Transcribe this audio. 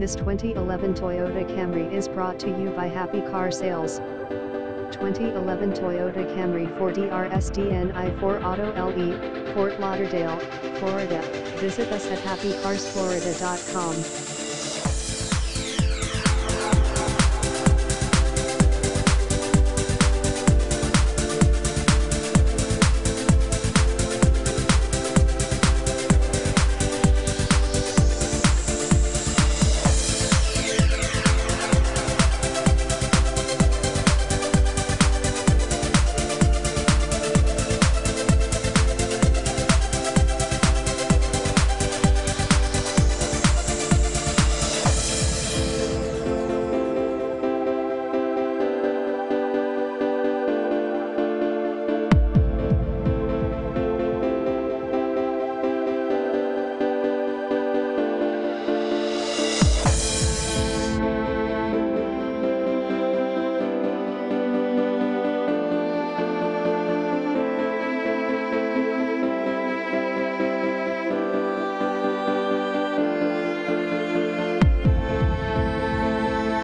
This 2011 Toyota Camry is brought to you by Happy Car Sales. 2011 Toyota Camry 4DR SDNI4 Auto LE, Fort Lauderdale, Florida. Visit us at happycarsflorida.com.